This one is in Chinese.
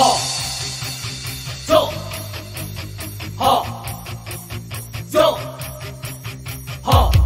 好。走。好。走。好。